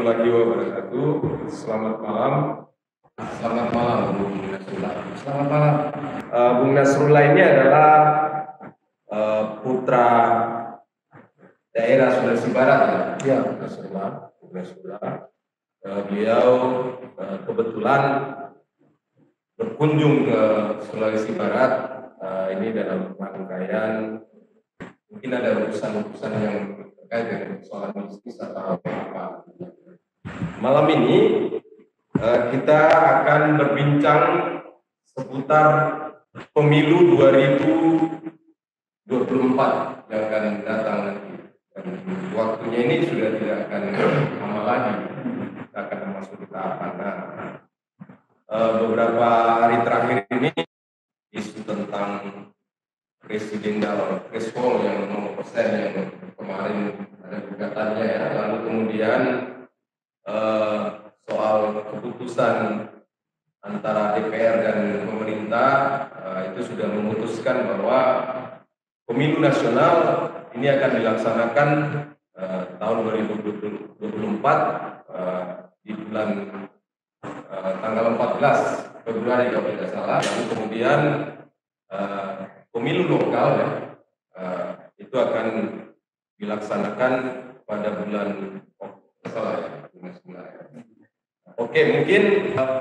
warahmatullahi wabarakatuh. Selamat malam. Selamat malam, Bung Nasrullah. Selamat malam. Uh, Bung Nasrullah ini adalah uh, putra daerah Sulawesi Barat ya. Ya, Nasrullah. Bung Nasrullah. Uh, beliau uh, kebetulan berkunjung ke Sulawesi Barat uh, ini dalam rangkaian mungkin ada urusan-urusan yang terkait dengan soal bisnis atau apa. Malam ini eh, kita akan berbincang seputar pemilu 2024 yang akan datang nanti. Dan waktunya ini sudah tidak akan lama lagi. Kita akan masuk ke tahapan. Nah, beberapa hari terakhir ini isu tentang presidensial threshold yang 0% yang kemarin ada gugatannya ya. Lalu kemudian eh, soal keputusan antara DPR dan pemerintah eh, itu sudah memutuskan bahwa pemilu nasional ini akan dilaksanakan eh, tahun 2024 eh, di bulan eh, tanggal 14 Februari kalau tidak salah lalu kemudian eh, pemilu lokal ya eh, itu akan dilaksanakan pada bulan salah ya. Oke, mungkin eh,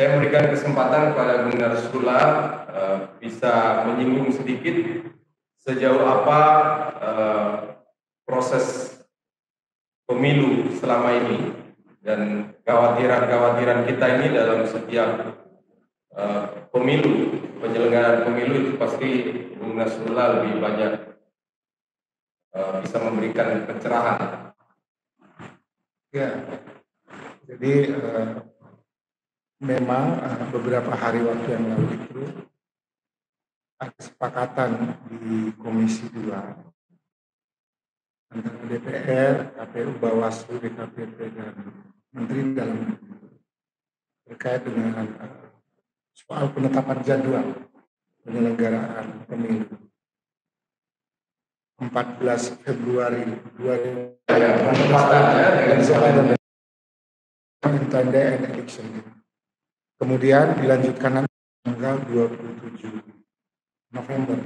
saya memberikan kesempatan kepada Bung Narsula eh, bisa menyinggung sedikit sejauh apa eh, proses pemilu selama ini dan kekhawatiran-kekhawatiran kita ini dalam setiap eh, pemilu penyelenggaraan pemilu itu pasti Bung Nasrullah lebih banyak eh, bisa memberikan pencerahan. ya. Jadi eh, memang eh, beberapa hari waktu yang lalu itu ada kesepakatan di Komisi 2 antara DPR, KPU, Bawaslu, DKPP, dan Menteri Dalam terkait dengan soal penetapan jadwal penyelenggaraan pemilu 14 Februari 2024 Ya, penempatan ya, dengan Penempatan Intended and election. Kemudian dilanjutkan nanti tanggal 27 November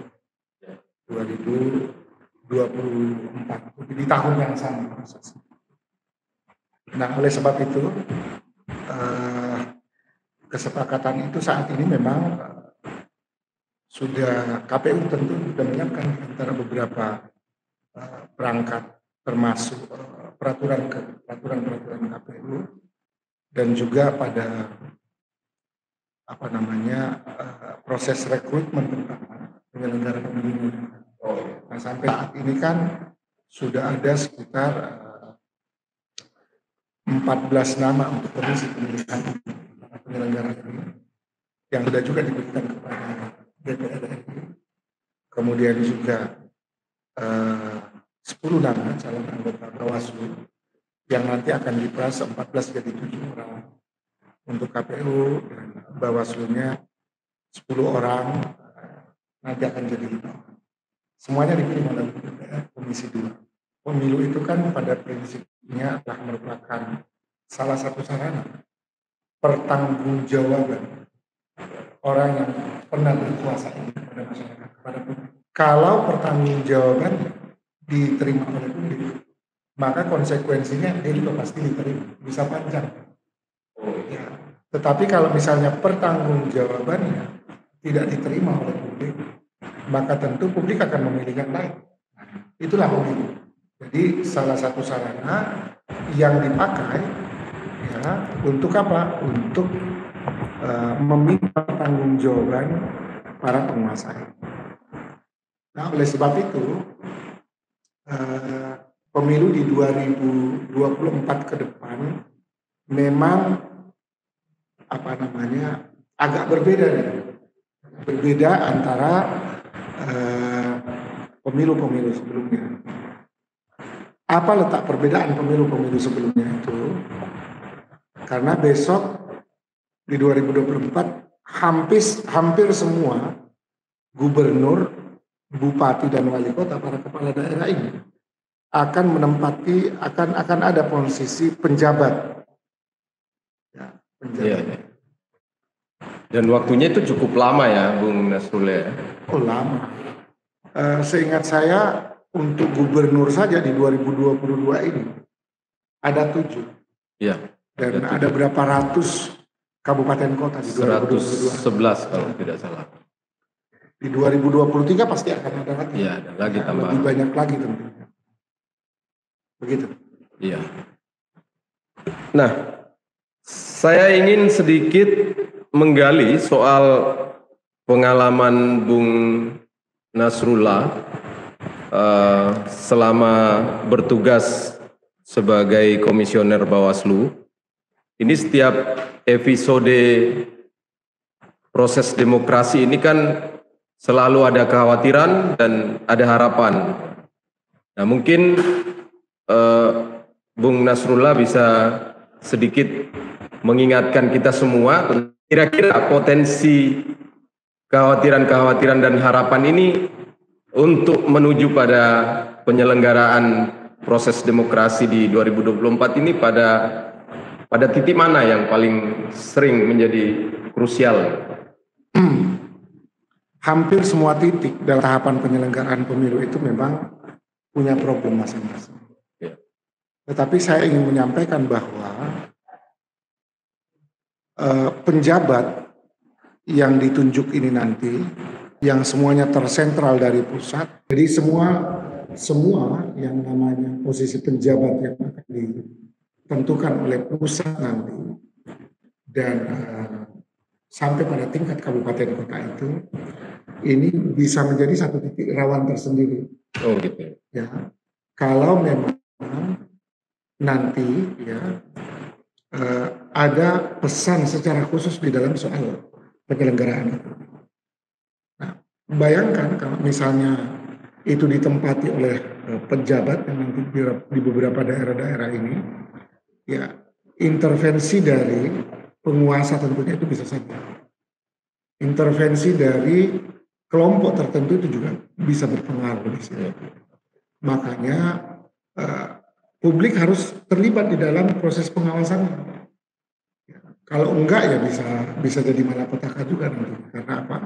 2024 di tahun yang sama prosesnya. Nah oleh sebab itu eh, kesepakatan itu saat ini memang eh, sudah KPU tentu sudah menyiapkan antara beberapa eh, perangkat termasuk eh, peraturan peraturan-peraturan KPU dan juga pada apa namanya eh, proses rekrutmen terutama penyelenggara pemilu. Oh, iya. Nah sampai saat ini kan sudah ada sekitar 14 nama untuk komisi pemilihan penyelenggara yang sudah juga diberikan kepada DPR RI. Kemudian juga eh, 10 nama calon anggota Bawaslu yang nanti akan diperas 14 jadi 7 orang untuk KPU dan Bawaslunya 10 orang nanti akan jadi 5 orang. Semuanya dipilih oleh DPR Komisi 2. Pemilu itu kan pada prinsipnya adalah merupakan salah satu sarana pertanggungjawaban orang yang pernah berkuasa ini kepada masyarakat, kepada publik. Kalau pertanggungjawaban diterima oleh publik, maka konsekuensinya dia juga pasti diterima, bisa panjang. Ya. Tetapi kalau misalnya pertanggungjawabannya tidak diterima oleh publik, maka tentu publik akan memilih yang lain. Itulah pemilu. Jadi salah satu sarana yang dipakai ya untuk apa? Untuk eh, meminta pertanggungjawaban para penguasa. Nah, oleh sebab itu eh, pemilu di 2024 ke depan memang apa namanya agak berbeda nih. Berbeda antara eh, pemilu-pemilu sebelumnya. Apa letak perbedaan pemilu-pemilu sebelumnya itu? Karena besok di 2024 hampir hampir semua gubernur, bupati dan wali kota para kepala daerah ini akan menempati akan akan ada posisi penjabat. Ya, penjabat. Iya, iya. Dan waktunya itu cukup lama ya, Bung Nasrul ya? Oh lama. Uh, seingat saya untuk gubernur saja di 2022 ini ada tujuh. Iya. Dan ada, ada berapa ratus kabupaten kota di 2022? 111 kalau tidak salah. Di 2023 pasti akan ada lagi. Iya, ada lagi tambah. Lebih banyak lagi tentunya. Begitu. Iya. Nah, saya ingin sedikit menggali soal pengalaman Bung Nasrullah uh, selama bertugas sebagai komisioner Bawaslu. Ini setiap episode proses demokrasi ini kan selalu ada kekhawatiran dan ada harapan. Nah mungkin uh, Bung Nasrullah bisa sedikit mengingatkan kita semua Kira-kira potensi kekhawatiran-kekhawatiran dan harapan ini untuk menuju pada penyelenggaraan proses demokrasi di 2024 ini pada pada titik mana yang paling sering menjadi krusial? Hampir semua titik dalam tahapan penyelenggaraan pemilu itu memang punya problem masing-masing. Ya. Tetapi saya ingin menyampaikan bahwa Eh, penjabat yang ditunjuk ini nanti yang semuanya tersentral dari pusat. Jadi semua semua yang namanya posisi penjabat yang akan ditentukan oleh pusat nanti dan uh, sampai pada tingkat kabupaten kota itu ini bisa menjadi satu titik rawan tersendiri. Oh gitu. Ya, kalau memang nanti ya uh, ada pesan secara khusus di dalam soal penyelenggaraan itu. Bayangkan kalau misalnya itu ditempati oleh uh, pejabat yang nanti di, di beberapa daerah-daerah ini, ya intervensi dari penguasa tentunya itu bisa saja. Intervensi dari kelompok tertentu itu juga bisa berpengaruh di sini. Makanya uh, publik harus terlibat di dalam proses pengawasan. Ya, kalau enggak ya bisa bisa jadi malapetaka juga nanti. Karena apa?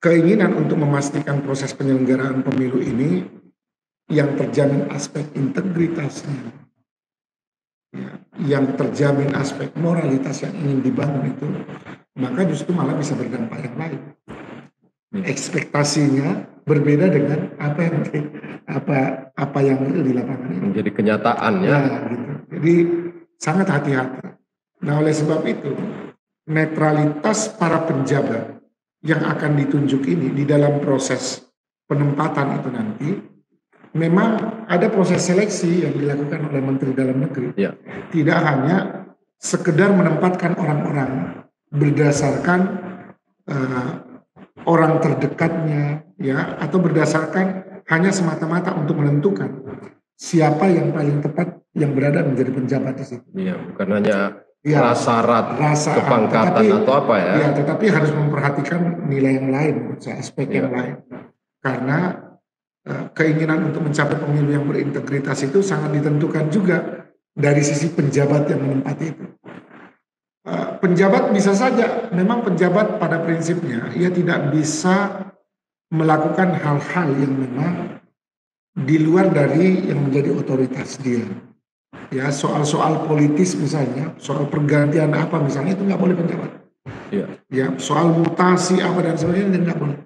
Keinginan untuk memastikan proses penyelenggaraan pemilu ini yang terjamin aspek integritasnya, ya, yang terjamin aspek moralitas yang ingin dibangun itu, maka justru malah bisa berdampak yang lain. Hmm. Ekspektasinya berbeda dengan apa yang apa apa yang di lapangan ini. Menjadi kenyataan ya. Nah, gitu. Jadi sangat hati-hati. Nah oleh sebab itu netralitas para penjabat yang akan ditunjuk ini di dalam proses penempatan itu nanti memang ada proses seleksi yang dilakukan oleh Menteri Dalam Negeri. Ya. Tidak hanya sekedar menempatkan orang-orang berdasarkan uh, orang terdekatnya ya atau berdasarkan hanya semata-mata untuk menentukan siapa yang paling tepat yang berada menjadi penjabat di situ. Iya, bukan hanya ya, prasarat rasa kepangkatan tetapi, atau apa ya. Iya, tetapi harus memperhatikan nilai yang lain, aspek ya. yang lain. Karena uh, keinginan untuk mencapai pemilu yang berintegritas itu sangat ditentukan juga dari sisi penjabat yang menempati itu. Eh, penjabat bisa saja, memang penjabat pada prinsipnya ia tidak bisa melakukan hal-hal yang memang di luar dari yang menjadi otoritas dia. Ya soal-soal politis misalnya, soal pergantian apa misalnya itu nggak boleh penjabat. Ya. ya soal mutasi apa dan sebagainya nggak boleh.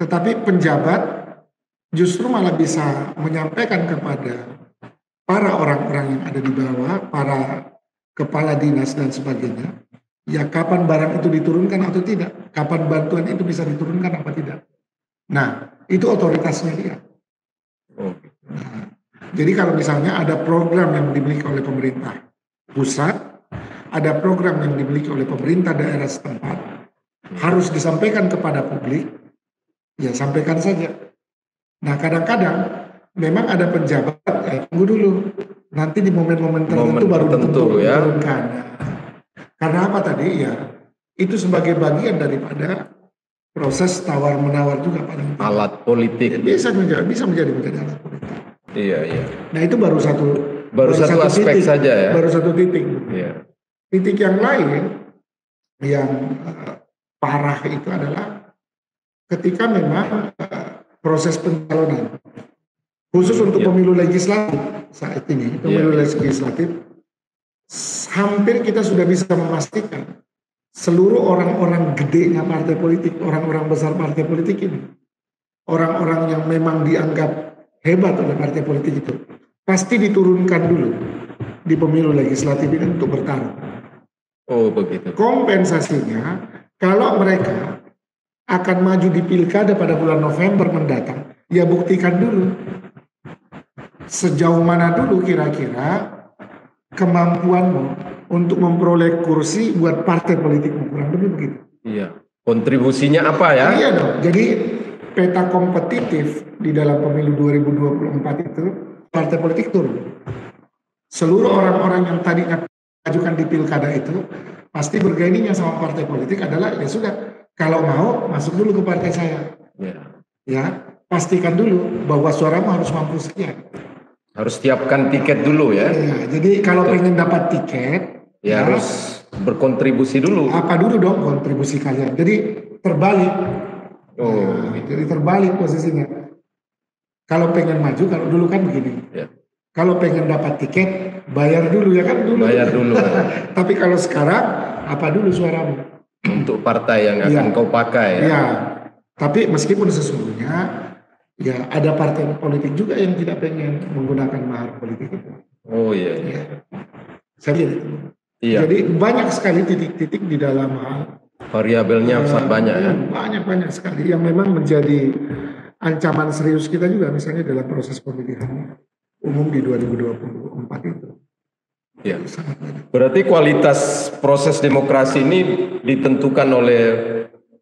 Tetapi penjabat justru malah bisa menyampaikan kepada para orang-orang yang ada di bawah, para kepala dinas dan sebagainya, ya kapan barang itu diturunkan atau tidak, kapan bantuan itu bisa diturunkan apa tidak. Nah, itu otoritasnya dia. Jadi kalau misalnya ada program yang dimiliki oleh pemerintah pusat, ada program yang dimiliki oleh pemerintah daerah setempat, harus disampaikan kepada publik, ya sampaikan saja. Nah, kadang-kadang memang ada pejabat, eh, tunggu dulu, nanti di momen-momen tertentu momen baru tertentu, ya. Karena apa tadi ya? itu sebagai bagian daripada proses tawar menawar juga paling tidak. Alat politik. bisa menjadi bisa menjadi menjadi alat politik. Iya, iya. Nah itu baru satu Baru satu aspek titik, saja ya. Baru satu titik. Iya. Titik yang lain yang eh, parah itu adalah ketika memang eh, proses pencalonan khusus untuk Iya. pemilu legislatif saat ini pemilu Iya. legislatif hampir kita sudah bisa memastikan seluruh orang-orang gedenya partai politik orang-orang besar partai politik ini orang-orang yang memang dianggap hebat oleh partai politik itu pasti diturunkan dulu di pemilu legislatif ini untuk bertarung Oh, begitu. kompensasinya kalau mereka akan maju di pilkada pada bulan November mendatang, ya buktikan dulu sejauh mana dulu kira-kira kemampuanmu untuk memperoleh kursi buat partai politikmu kurang lebih begitu. Iya. Kontribusinya apa ya? Iya dong. Jadi peta kompetitif di dalam pemilu 2024 itu partai politik turun. Seluruh orang-orang yang tadinya ajukan di pilkada itu pasti bergaininya sama partai politik adalah ya sudah kalau mau masuk dulu ke partai saya Iya. ya pastikan dulu bahwa suaramu harus mampu sekian Harus siapkan tiket dulu ya. ya, jadi kalau pengen dapat tiket Ya harus berkontribusi dulu. apa dulu dong kontribusi kalian jadi terbalik Oh, Nah, jadi terbalik posisinya kalau pengen maju kalau dulu kan begini Ya. kalau pengen dapat tiket bayar dulu ya kan dulu Bayar dulu tapi kalau sekarang apa dulu suaramu untuk partai yang akan Iya. kau pakai ya. Ya, tapi meskipun sesungguhnya ya ada partai politik juga yang tidak pengen menggunakan mahar politik itu. Oh iya. Iya. Ya. Saya lihat itu. Iya. Jadi banyak sekali titik-titik di dalam hal Variabelnya sangat banyak ya. Banyak banyak sekali yang memang menjadi ancaman serius kita juga misalnya dalam proses pemilihan umum di 2024 itu. Sangat banyak. Berarti kualitas proses demokrasi ini ditentukan oleh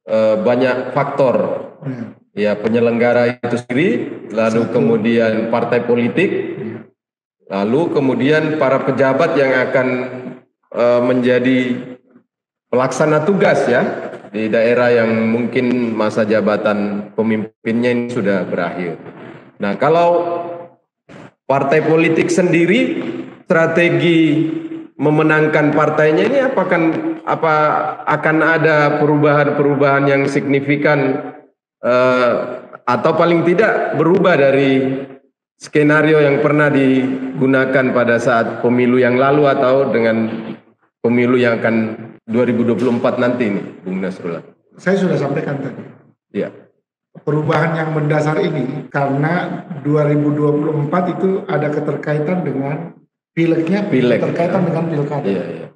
eh, banyak faktor. Ya. Ya penyelenggara itu sendiri, lalu Satu. kemudian partai politik, Ya. lalu kemudian para pejabat yang akan eh, menjadi pelaksana tugas ya di daerah yang mungkin masa jabatan pemimpinnya ini sudah berakhir. Nah, kalau partai politik sendiri strategi memenangkan partainya ini apakah apa akan ada perubahan-perubahan yang signifikan eh, atau paling tidak berubah dari skenario yang pernah digunakan pada saat pemilu yang lalu atau dengan pemilu yang akan 2024 nanti ini, Bung Nasrullah. Saya sudah sampaikan tadi. Ya, perubahan yang mendasar ini karena 2024 itu ada keterkaitan dengan pileknya Pileg, keterkaitan ya. dengan pilkada. iya, iya.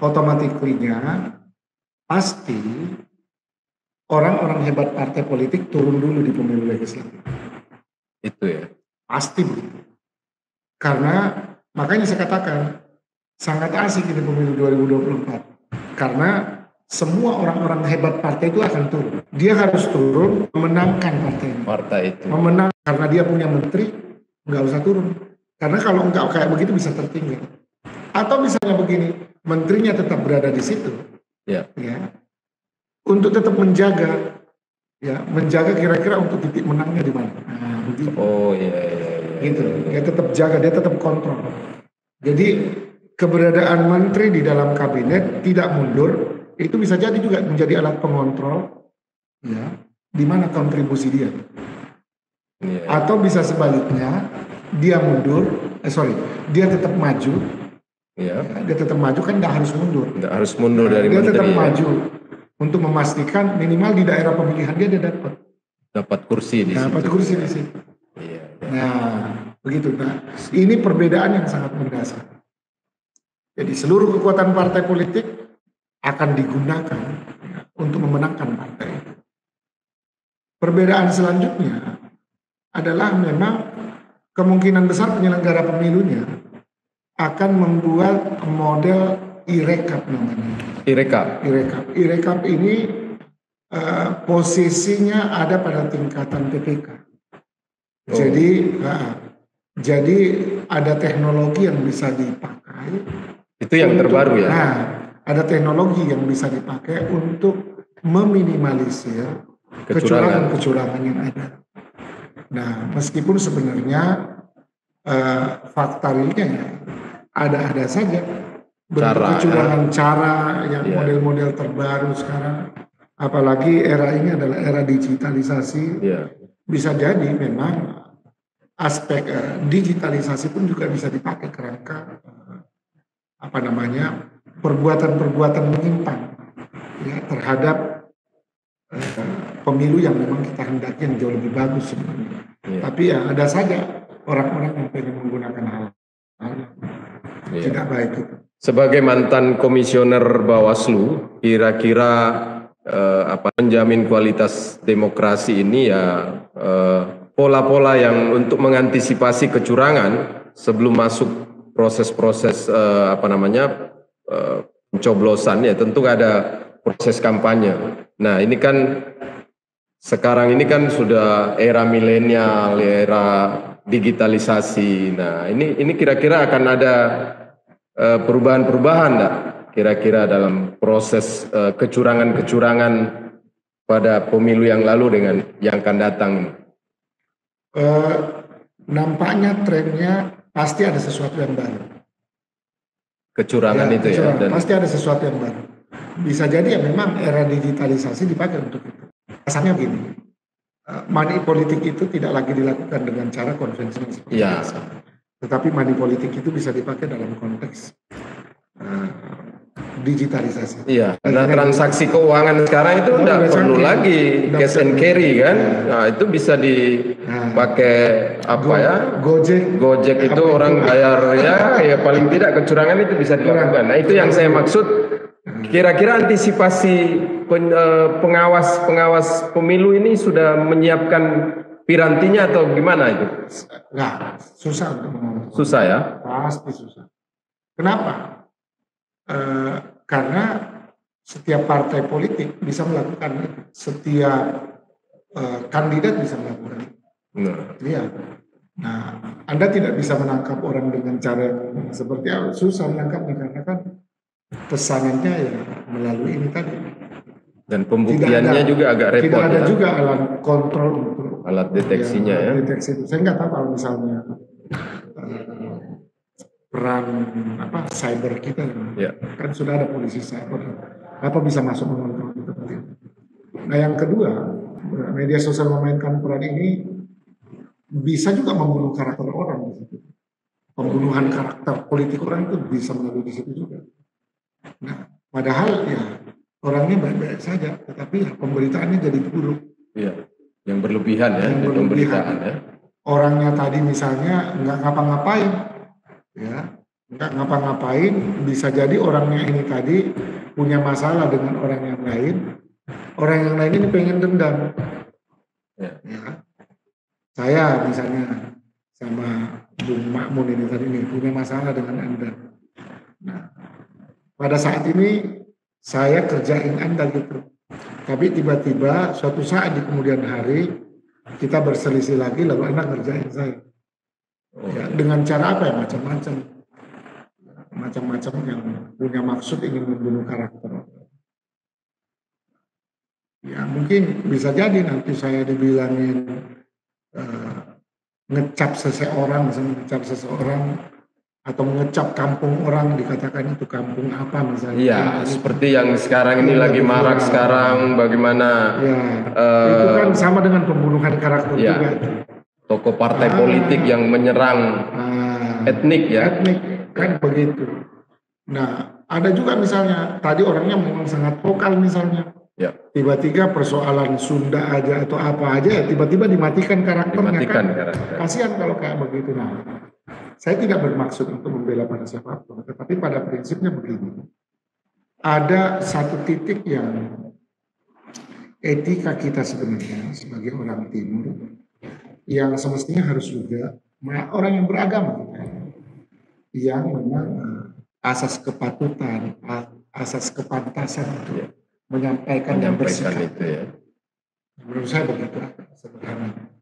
Otomatiklinya pasti orang-orang hebat partai politik turun dulu di pemilu legislatif. Itu ya. Pasti begitu. Karena makanya saya katakan sangat asik ini pemilu 2024. Karena semua orang-orang hebat partai itu akan turun. Dia harus turun memenangkan partai ini. Partai itu. memenang karena dia punya menteri nggak usah turun karena kalau nggak kayak begitu bisa tertinggal atau misalnya begini menterinya tetap berada di situ Ya. ya untuk tetap menjaga ya menjaga kira-kira untuk titik menangnya di mana nah begitu Oh iya iya. iya. gitu dia tetap jaga dia tetap kontrol jadi keberadaan menteri di dalam kabinet tidak mundur itu bisa jadi juga menjadi alat pengontrol ya di mana kontribusi dia Iya. atau bisa sebaliknya dia mundur eh sorry dia tetap maju Iya. ya, dia tetap maju kan nggak harus mundur Nggak harus mundur dari dia menteri tetap ya. maju untuk memastikan minimal di daerah pemilihan dia dia dapat dapat kursi di dapat situ. kursi di situ Iya. nah begitu nah ini perbedaan yang sangat mendasar jadi seluruh kekuatan partai politik akan digunakan untuk memenangkan partai perbedaan selanjutnya adalah memang kemungkinan besar penyelenggara pemilunya akan membuat model irekap namanya. Irekap. Irekap. Irekap ini eh, posisinya ada pada tingkatan PPK. Oh. Jadi, ah, jadi ada teknologi yang bisa dipakai. Itu yang untuk- terbaru ya. Nah, ada teknologi yang bisa dipakai untuk meminimalisir kecurangan-kecurangan yang ada. Nah, meskipun sebenarnya uh, fakta realnya ya ada-ada saja cara, kecurangan ya. cara yang model model-model terbaru sekarang. Apalagi era ini adalah era digitalisasi. Yeah. Bisa jadi memang aspek uh, digitalisasi pun juga bisa dipakai kerangka apa namanya perbuatan-perbuatan menyimpang ya terhadap uh, pemilu yang memang kita hendaki yang jauh lebih bagus sebenarnya. Yeah. Tapi ya ada saja orang-orang yang pengen menggunakan hal-hal yeah. tidak baik itu. Sebagai mantan komisioner Bawaslu, kira-kira eh, apa menjamin kualitas demokrasi ini ya pola-pola eh, yang untuk mengantisipasi kecurangan sebelum masuk proses-proses eh, apa namanya eh, pencoblosan ya tentu ada proses kampanye. Nah ini kan sekarang ini kan sudah era milenial, era digitalisasi. Nah, ini ini kira-kira akan ada uh, perubahan-perubahan enggak kira-kira dalam proses uh, kecurangan-kecurangan pada pemilu yang lalu dengan yang akan datang? Uh, nampaknya trennya pasti ada sesuatu yang baru. Kecurangan ya, itu ya, kecurangan. ya. Dan... Pasti ada sesuatu yang baru. Bisa jadi ya memang era digitalisasi dipakai untuk itu. Asalnya begini, eh, money politik itu tidak lagi dilakukan dengan cara konvensional seperti ya. biasa. Tetapi money politik itu bisa dipakai dalam konteks uh, digitalisasi. Iya, karena transaksi keuangan sekarang itu tidak perlu lagi cash and carry kan. Ya. Nah, itu bisa dipakai nah, apa Go, ya? Gojek. Gojek itu orang bayar ya, ya paling tidak kecurangan itu bisa dilakukan. Nah, itu yang saya maksud Kira-kira antisipasi eh, pengawas pengawas pemilu ini sudah menyiapkan pirantinya atau gimana itu? Enggak, susah untuk mengawas. Susah ya? Pasti susah. Kenapa? E, karena setiap partai politik bisa melakukan itu. Setiap e, kandidat bisa melakukan itu. Nah. Iya. Nah, Anda tidak bisa menangkap orang dengan cara yang seperti apa. Susah menangkapnya karena kan pesanannya ya melalui ini tadi. Dan pembuktiannya ada, juga agak repot. Tidak ada ya? juga alat kontrol untuk alat deteksinya ya. ya. Deteksi itu. Saya nggak tahu kalau misalnya uh, peran apa cyber kita ya. kan sudah ada polisi cyber apa bisa masuk mengontrol itu Nah yang kedua media sosial memainkan peran ini bisa juga membunuh karakter orang Pembunuhan karakter politik orang itu bisa melalui di situ juga. Nah, padahal ya orangnya baik-baik saja, tetapi ya pemberitaannya jadi buruk. Iya, yang berlebihan ya, yang berlebihan. ya. Orangnya tadi misalnya nggak ngapa-ngapain, ya nggak ngapa-ngapain, bisa jadi orangnya ini tadi punya masalah dengan orang yang lain, orang yang lain ini pengen dendam. Ya. ya. Saya misalnya sama Bung Makmun ini tadi ini punya masalah dengan Anda. Nah, pada saat ini saya kerjain Anda gitu. Tapi tiba-tiba suatu saat di kemudian hari kita berselisih lagi lalu Anda kerjain saya. Ya, dengan cara apa ya macam-macam. Macam-macam yang punya maksud ingin membunuh karakter. Ya mungkin bisa jadi nanti saya dibilangin uh, ngecap seseorang, misalnya ngecap seseorang atau mengecap kampung orang dikatakan itu kampung apa misalnya. Iya, seperti yang sekarang ini ya, lagi marak sekarang bagaimana ya, uh, itu kan sama dengan pembunuhan karakter ya, juga. Tokoh partai ah, politik yang menyerang ah, etnik ya. Etnik kan begitu. Nah, ada juga misalnya tadi orangnya memang sangat vokal misalnya. Ya. Tiba-tiba persoalan Sunda aja atau apa aja ya tiba-tiba dimatikan karakternya dimatikan kan. Karakter. Kasihan kalau kayak begitu nah. Saya tidak bermaksud untuk membela pada siapa pun, tetapi pada prinsipnya begini. Ada satu titik yang etika kita sebenarnya sebagai orang timur yang semestinya harus juga orang yang beragama yang memang eh, asas kepatutan, asas kepantasan itu ya. menyampaikan, menyampaikan dan bersikap. Itu ya. Menurut saya begitu sederhana.